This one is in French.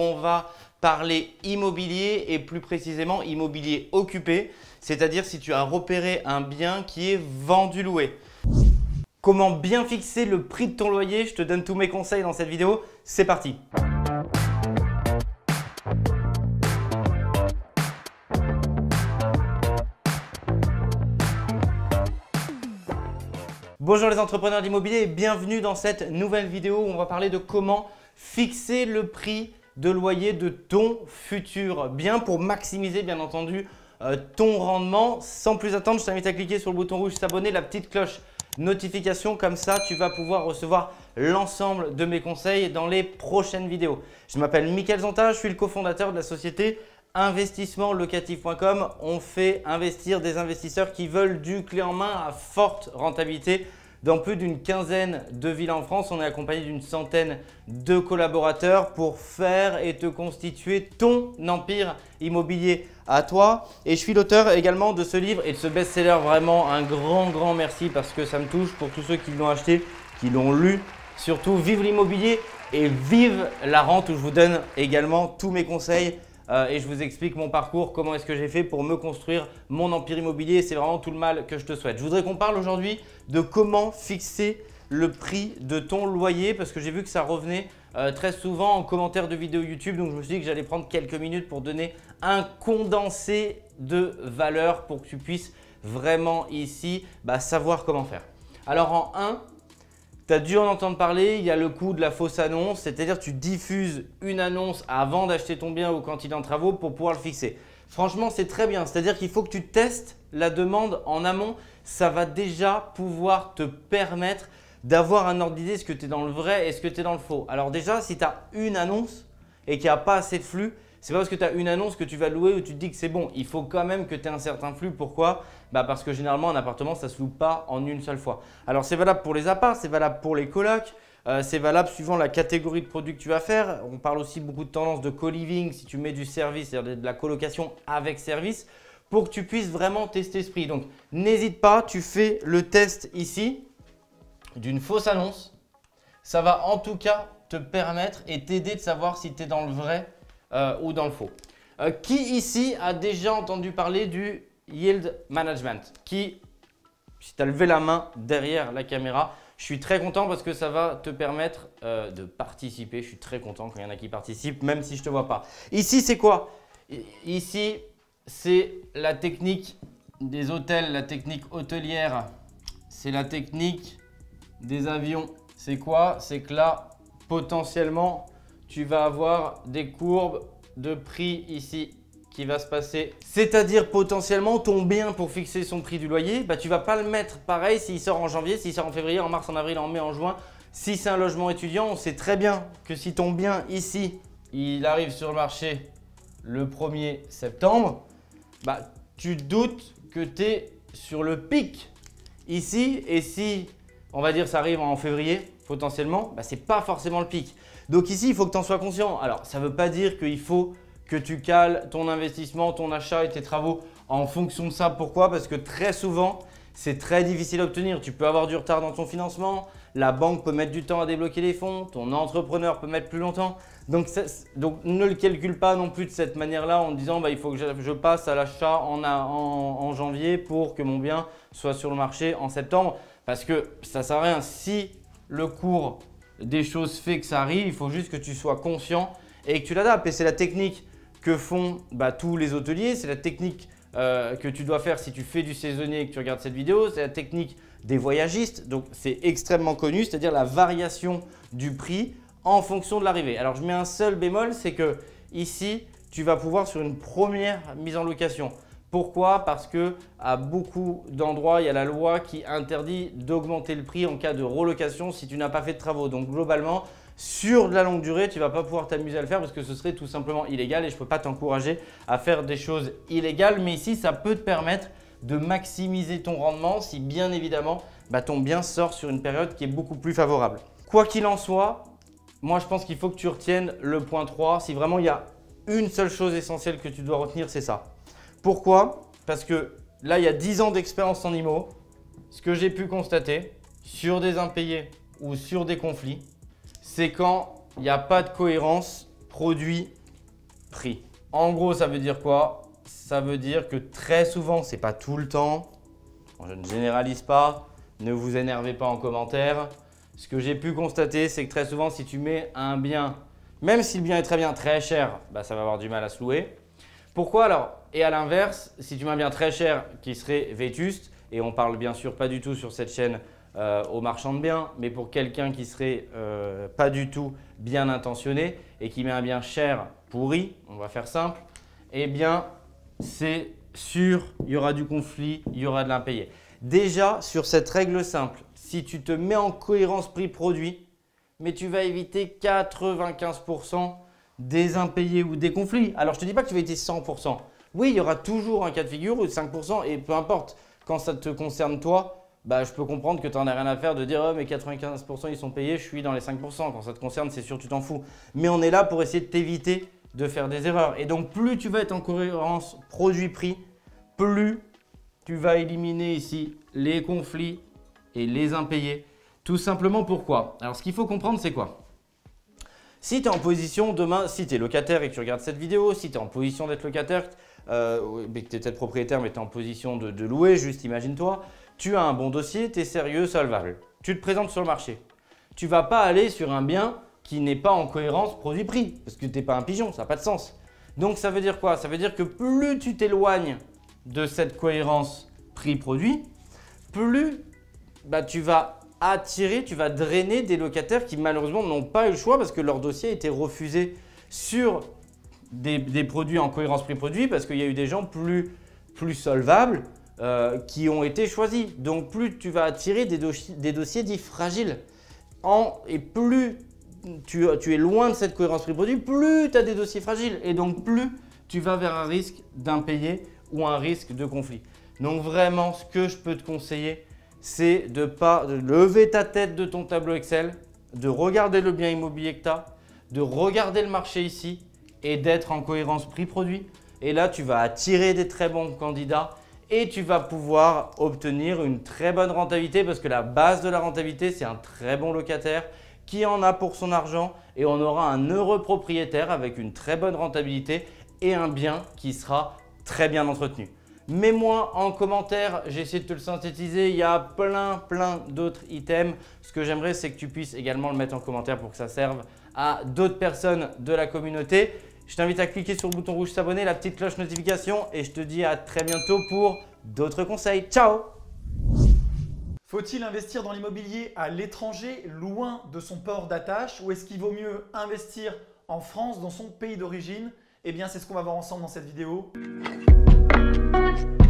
On va parler immobilier et plus précisément immobilier occupé, c'est-à-dire si tu as repéré un bien qui est vendu loué. Comment bien fixer le prix de ton loyer? Je te donne tous mes conseils dans cette vidéo. C'est parti Bonjour les entrepreneurs d'immobilier bienvenue dans cette nouvelle vidéo où on va parler de comment fixer le prix de loyer de ton futur bien pour maximiser bien entendu euh, ton rendement. Sans plus attendre, je t'invite à cliquer sur le bouton rouge s'abonner, la petite cloche notification. Comme ça, tu vas pouvoir recevoir l'ensemble de mes conseils dans les prochaines vidéos. Je m'appelle Mickaël Zonta, je suis le cofondateur de la société investissementlocatif.com. On fait investir des investisseurs qui veulent du clé en main à forte rentabilité dans plus d'une quinzaine de villes en France, on est accompagné d'une centaine de collaborateurs pour faire et te constituer ton empire immobilier à toi. Et je suis l'auteur également de ce livre et de ce best-seller. Vraiment un grand, grand merci parce que ça me touche pour tous ceux qui l'ont acheté, qui l'ont lu. Surtout, vive l'immobilier et vive la rente où je vous donne également tous mes conseils euh, et je vous explique mon parcours, comment est-ce que j'ai fait pour me construire mon empire immobilier. C'est vraiment tout le mal que je te souhaite. Je voudrais qu'on parle aujourd'hui de comment fixer le prix de ton loyer parce que j'ai vu que ça revenait euh, très souvent en commentaire de vidéos YouTube. Donc je me suis dit que j'allais prendre quelques minutes pour donner un condensé de valeur pour que tu puisses vraiment ici bah, savoir comment faire. Alors en 1, tu as dû en entendre parler, il y a le coût de la fausse annonce, c'est-à-dire tu diffuses une annonce avant d'acheter ton bien ou quand il est en travaux pour pouvoir le fixer. Franchement, c'est très bien, c'est-à-dire qu'il faut que tu testes la demande en amont. Ça va déjà pouvoir te permettre d'avoir un ordre d'idée, est-ce que tu es dans le vrai, est-ce que tu es dans le faux. Alors déjà, si tu as une annonce et qu'il n'y a pas assez de flux, c'est pas parce que tu as une annonce que tu vas louer ou tu te dis que c'est bon. Il faut quand même que tu aies un certain flux. Pourquoi? Bah Parce que généralement, un appartement, ça ne se loue pas en une seule fois. Alors, c'est valable pour les apparts, c'est valable pour les colocs. Euh, c'est valable suivant la catégorie de produits que tu vas faire. On parle aussi beaucoup de tendance de co-living si tu mets du service, c'est-à-dire de la colocation avec service, pour que tu puisses vraiment tester ce prix. Donc, n'hésite pas, tu fais le test ici d'une fausse annonce. Ça va en tout cas te permettre et t'aider de savoir si tu es dans le vrai euh, ou dans le faux. Euh, qui ici a déjà entendu parler du yield management? Qui, si tu as levé la main derrière la caméra, je suis très content parce que ça va te permettre euh, de participer. Je suis très content quand il y en a qui participent, même si je ne te vois pas. Ici, c'est quoi? Ici, c'est la technique des hôtels, la technique hôtelière. C'est la technique des avions. C'est quoi? C'est que là, potentiellement, tu vas avoir des courbes de prix ici qui va se passer. C'est-à-dire potentiellement ton bien pour fixer son prix du loyer, bah, tu vas pas le mettre pareil s'il sort en janvier, s'il sort en février, en mars, en avril, en mai, en juin. Si c'est un logement étudiant, on sait très bien que si ton bien ici, il arrive sur le marché le 1er septembre, bah, tu doutes que tu es sur le pic ici. Et si, on va dire, ça arrive en février, potentiellement, bah, ce n'est pas forcément le pic. Donc ici, il faut que tu en sois conscient. Alors, ça ne veut pas dire qu'il faut que tu cales ton investissement, ton achat et tes travaux en fonction de ça. Pourquoi? Parce que très souvent, c'est très difficile à obtenir. Tu peux avoir du retard dans ton financement, la banque peut mettre du temps à débloquer les fonds, ton entrepreneur peut mettre plus longtemps. Donc, ne le calcule pas non plus de cette manière-là en disant bah, il faut que je, passe à l'achat en, janvier pour que mon bien soit sur le marché en septembre. Parce que ça ne sert à rien. Si le cours des choses fait que ça arrive, il faut juste que tu sois conscient et que tu l'adaptes. Et c'est la technique que font bah, tous les hôteliers, c'est la technique euh, que tu dois faire si tu fais du saisonnier et que tu regardes cette vidéo, c'est la technique des voyagistes. Donc c'est extrêmement connu, c'est-à-dire la variation du prix en fonction de l'arrivée. Alors je mets un seul bémol, c'est que ici, tu vas pouvoir sur une première mise en location. Pourquoi Parce que à beaucoup d'endroits, il y a la loi qui interdit d'augmenter le prix en cas de relocation si tu n'as pas fait de travaux. Donc globalement, sur de la longue durée, tu ne vas pas pouvoir t'amuser à le faire parce que ce serait tout simplement illégal et je ne peux pas t'encourager à faire des choses illégales. Mais ici, ça peut te permettre de maximiser ton rendement si bien évidemment bah, ton bien sort sur une période qui est beaucoup plus favorable. Quoi qu'il en soit, moi je pense qu'il faut que tu retiennes le point 3. Si vraiment il y a une seule chose essentielle que tu dois retenir, c'est ça. Pourquoi? Parce que là, il y a 10 ans d'expérience en IMO. Ce que j'ai pu constater sur des impayés ou sur des conflits, c'est quand il n'y a pas de cohérence produit, prix. En gros, ça veut dire quoi? Ça veut dire que très souvent, c'est pas tout le temps, je ne généralise pas, ne vous énervez pas en commentaire. Ce que j'ai pu constater, c'est que très souvent, si tu mets un bien, même si le bien est très bien, très cher, bah, ça va avoir du mal à se louer. Pourquoi alors? Et à l'inverse, si tu mets un bien très cher qui serait vétuste, et on parle bien sûr pas du tout sur cette chaîne euh, aux marchands de biens, mais pour quelqu'un qui serait euh, pas du tout bien intentionné et qui met un bien cher pourri, on va faire simple, eh bien c'est sûr, il y aura du conflit, il y aura de l'impayé. Déjà, sur cette règle simple, si tu te mets en cohérence prix-produit, mais tu vas éviter 95% des impayés ou des conflits. Alors, je ne te dis pas que tu vas éviter 100%. Oui, il y aura toujours un cas de figure ou 5% et peu importe. Quand ça te concerne toi, bah, je peux comprendre que tu n'en as rien à faire de dire oh, mais 95% ils sont payés, je suis dans les 5%. Quand ça te concerne, c'est sûr, tu t'en fous. Mais on est là pour essayer de t'éviter de faire des erreurs. Et donc, plus tu vas être en cohérence produit-prix, plus tu vas éliminer ici les conflits et les impayés. Tout simplement pourquoi? Alors, ce qu'il faut comprendre, c'est quoi? Si tu es en position demain, si tu es locataire et que tu regardes cette vidéo, si tu es en position d'être locataire, euh, que tu es peut-être propriétaire mais tu es en position de, louer, juste imagine-toi, tu as un bon dossier, tu es sérieux, solvable. Tu te présentes sur le marché. Tu vas pas aller sur un bien qui n'est pas en cohérence produit-prix, parce que tu n'es pas un pigeon, ça n'a pas de sens. Donc ça veut dire quoi? Ça veut dire que plus tu t'éloignes de cette cohérence prix-produit, plus bah, tu vas attirer, tu vas drainer des locataires qui malheureusement n'ont pas eu le choix parce que leur dossier a été refusé sur des, produits en cohérence prix-produit parce qu'il y a eu des gens plus, plus solvables euh, qui ont été choisis. Donc plus tu vas attirer des, des dossiers dits fragiles. Et plus tu, es loin de cette cohérence prix-produit, plus tu as des dossiers fragiles et donc plus tu vas vers un risque d'impayé ou un risque de conflit. Donc vraiment, ce que je peux te conseiller, c'est de pas lever ta tête de ton tableau Excel, de regarder le bien immobilier que tu as, de regarder le marché ici et d'être en cohérence prix-produit. Et là, tu vas attirer des très bons candidats et tu vas pouvoir obtenir une très bonne rentabilité parce que la base de la rentabilité, c'est un très bon locataire qui en a pour son argent et on aura un heureux propriétaire avec une très bonne rentabilité et un bien qui sera très bien entretenu. Mets-moi en commentaire, j'ai essayé de te le synthétiser, il y a plein plein d'autres items. Ce que j'aimerais c'est que tu puisses également le mettre en commentaire pour que ça serve à d'autres personnes de la communauté. Je t'invite à cliquer sur le bouton rouge s'abonner, la petite cloche notification et je te dis à très bientôt pour d'autres conseils. Ciao faut-il investir dans l'immobilier à l'étranger, loin de son port d'attache, ou est-ce qu'il vaut mieux investir en France, dans son pays d'origine? Eh bien, c'est ce qu'on va voir ensemble dans cette vidéo. Bye.